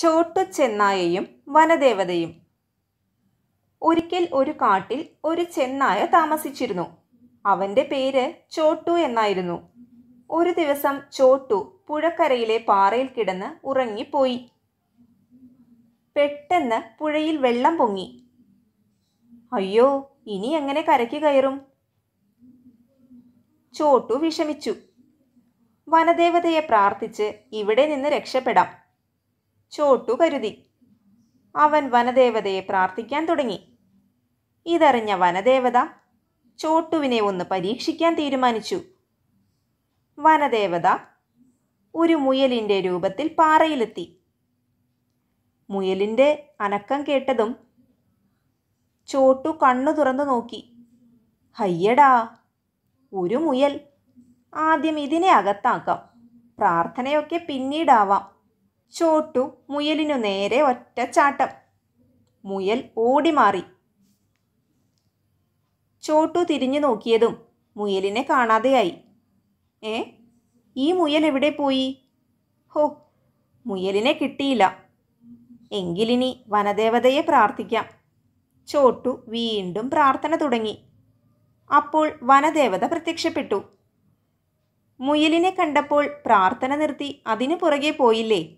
ചോട്ടു ചെന്നായയും വനദേവതയും. ഒരിക്കൽ ഒരു കാട്ടിൽ ഒരു ചെന്നായ താമസിച്ചിരുന്നു. അവന്റെ പേര് ചോട്ടു എന്നായിരുന്നു. ഒരു ദിവസം ചോട്ടു പുഴക്കരയിലെ പാറയിൽ കിടന്ന് ഉറങ്ങിപ്പോയി. പെട്ടെന്ന് പുഴയിൽ വെള്ളം പൊങ്ങി. അയ്യോ ഇനി എങ്ങനെ കരയ്ക്ക് കയറും? ചോട്ടു വിഷമിച്ചു. വനദേവതയെ പ്രാർത്ഥിച്ച് ഇവിടെ നിന്ന് രക്ഷപ്പെടാം. ചോട്ടു കരുതി അവൻ വനദേവതയെ പ്രാർത്ഥിക്കാൻ തുടങ്ങി. ഇതറിഞ്ഞ വനദേവത ചോട്ടുവിനെ ഒന്ന് പരീക്ഷിക്കാൻ തീരുമാനിച്ചു. വനദേവത ഒരു മുയലിന്റെ രൂപത്തിൽ പാറയിലെത്തി. മുയലിന്റെ അനക്കം കേട്ടതും ചോട്ടു കണ്ണു തുറന്നു നോക്കി. ഹയ്യടാ ഒരു മുയൽ. ആദ്യം ഇതിനെ അകത്താക്കാം. പ്രാർത്ഥനയൊക്കെ പിന്നീടാവാം. ചോട്ടു മുയലിനു നേരെ ഒറ്റ ചാട്ടം മുയൽ ഓടി മാറി ചോട്ടു തിരിഞ്ഞു നോക്കിയതും മുയലിനെ കാണാതെയായി. ഏ? ഈ മുയൽ എവിടെ പോയി? ഹോ മുയലിനെ കിട്ടിയില്ല. എങ്കിലിനി വനദേവതയെ പ്രാർത്ഥിക്കാം. ചോട്ടു വീണ്ടും പ്രാർത്ഥന തുടങ്ങി. അപ്പോൾ വനദേവത പ്രത്യക്ഷപ്പെട്ടു. മുയലിനെ കണ്ടപ്പോൾ പ്രാർത്ഥന നിർത്തി അതിനു പുറകെ പോയില്ലേ?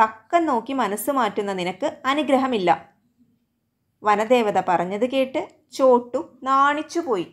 തക്കം നോക്കി മനസ്സ് മാറ്റുന്ന നിനക്ക് അനുഗ്രഹമില്ല. വനദേവത പറഞ്ഞത് കേട്ട് ചോട്ടു നാണിച്ചുപോയി.